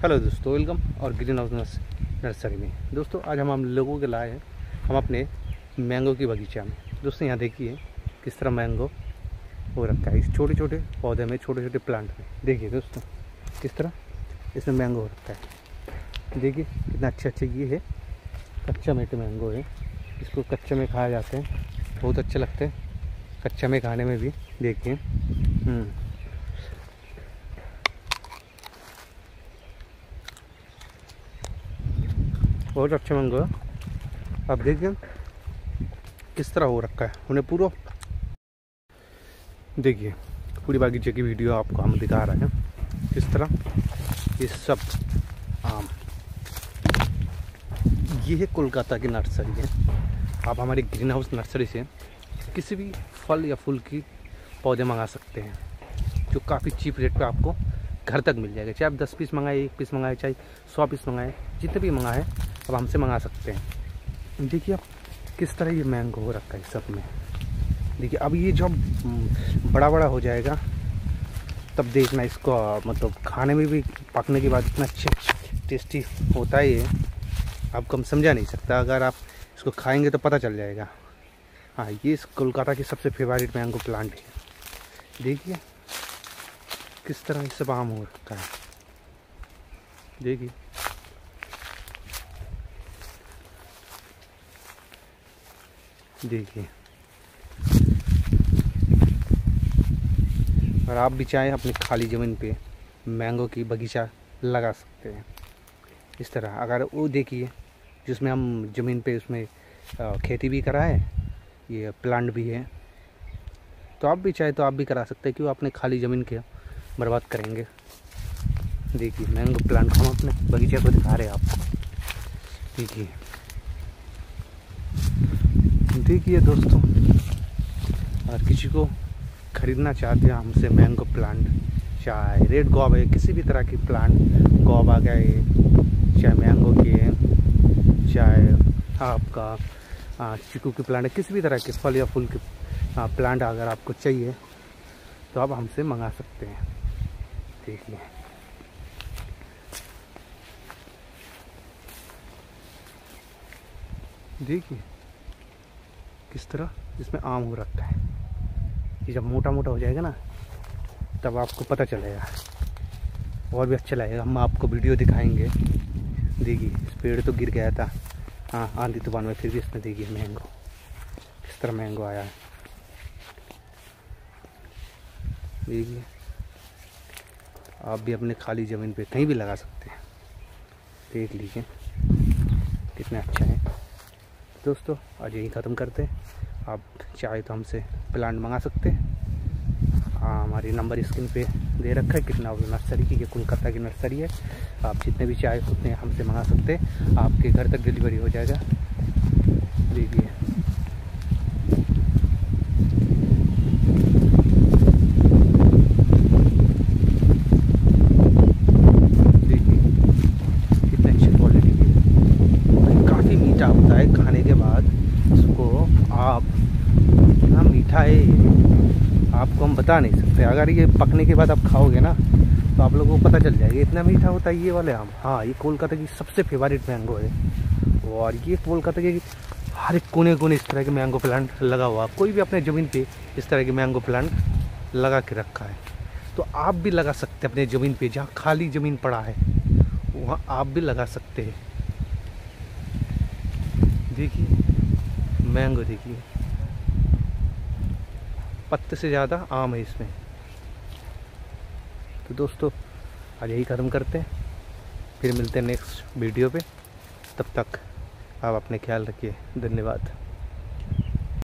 Hello दोस्तों welcome और green house nursery में। दोस्तों, आज हम हम लोगों के लाए हैं, हम अपने मैंगो की बगीचा में। दोस्तों, यहाँ देखिए किस तरह मैंगो हो रखा है। इस छोटे छोटे पौधे में छोटे छोटे प्लांट में। देखिए दोस्तों, किस तरह इसमें मैंगो हो रखा है। देखिए, कितना अच्छे अच्छे ये है। कच्चा मीठे मैंगो है। इसको कच्चे में खाया जाते हैं। बहुत अच्छे लगते हैं। कच्चा में खाने में भी, देखिए। बहुत अच्छे मैंगो है। अब देखिए, किस तरह हो रखा है। उन्हें पूरा। देखिए, पूरी बागीचे की वीडियो आपको हम दिखा रहे हैं। किस तरह? ये सब आम। ये है कोलकाता की नर्सरी है। आप हमारी ग्रीन हाउस नर्सरी से किसी भी फल या फूल की पौधे मंगा सकते हैं, जो काफ़ी चीप रेट पे आपको घर तक मिल जाएगा। चाहे आप दस पीस मंगाए, एक पीस मंगाए, चाहे सौ पीस मंगाए, जितने भी मंगाए अब हमसे मंगा सकते हैं। देखिए आप किस तरह ये मैंगो हो रखा है सब में। देखिए अब ये जब बड़ा बड़ा हो जाएगा, तब देखना इसको मतलब खाने में भी, पकने के बाद इतना अच्छा टेस्टी होता है ये। आपको हम समझा नहीं सकता, अगर आप इसको खाएँगे तो पता चल जाएगा। हाँ ये इस कोलकाता की सबसे फेवरेट मैंगो प्लांट है। देखिए किस तरह इस सब आम हो रखा है। देखिए। देखिए। और आप भी चाहें अपनी खाली ज़मीन पे मैंगो की बगीचा लगा सकते हैं। इस तरह, अगर वो देखिए, जिसमें हम ज़मीन पे उसमें खेती भी करा है ये प्लांट भी है तो आप भी चाहे तो आप भी करा सकते हैं क्यों अपने खाली ज़मीन के बर्बाद करेंगे। देखिए, मैंगो प्लांट हम अपने बगीचे को दिखा रहे हैं आपको देखिए। देखिए दोस्तों, अगर किसी को ख़रीदना चाहते हैं हमसे मैंगो प्लांट चाहे रेड गॉब है किसी भी तरह की प्लांट गॉब आ गए चाहे मैंगो के, चाहे आपका चिकू की प्लांट है किसी भी तरह के फल या फूल के प्लांट अगर आपको चाहिए तो आप हमसे मंगा सकते हैं। देखिए। देखिए। किस तरह इसमें आम हो रखा है। ये जब मोटा मोटा हो जाएगा ना, तब आपको पता चलेगा। और भी अच्छा लगेगा। हम आपको वीडियो दिखाएँगे। देखिए, इस पेड़ तो गिर गया था। हाँ आंधी तूफ़ान में फिर भी इसमें देखिए मैंगो। किस तरह मैंगो आया है। देखिए, आप भी अपने खाली ज़मीन पे कहीं भी लगा सकते हैं। देख लीजिए, कितना अच्छा है। दोस्तों, आज यही ख़त्म करते हैं। आप चाहे तो हमसे प्लांट मंगा सकते हैं। हाँ हमारी नंबर स्क्रीन पे दे रखा है, कितना नर्सरी की, ये कोलकाता की नर्सरी है। आप जितने भी चाहे उतने हमसे मंगा सकते हैं। आपके घर तक डिलीवरी हो जाएगा। देखिए। काफ़ी मीठा होता है, खाने के बाद इसको आप इतना मीठा है, आपको हम बता नहीं सकते। अगर ये पकने के बाद आप खाओगे ना तो आप लोगों को पता चल जाएगा इतना मीठा होता है, ये वाले आम। हाँ ये कोलकाता की सबसे फेवरेट मैंगो है। और ये कोलकाता के हर एक कोने कोने इस तरह के मैंगो प्लांट लगा हुआ कोई भी अपने ज़मीन पे इस तरह के मैंगो प्लांट लगा के रखा है तो आप भी लगा सकते हैं अपने ज़मीन पे। जहाँ खाली ज़मीन पड़ा है, वहाँ आप भी लगा सकते हैं। देखिए मैंगो देखिए। पत्ते से ज़्यादा आम है इसमें। तो दोस्तों, आज यही ख़त्म करते हैं। फिर मिलते हैं नेक्स्ट वीडियो पे। तब तक आप अपने ख्याल रखिए। धन्यवाद।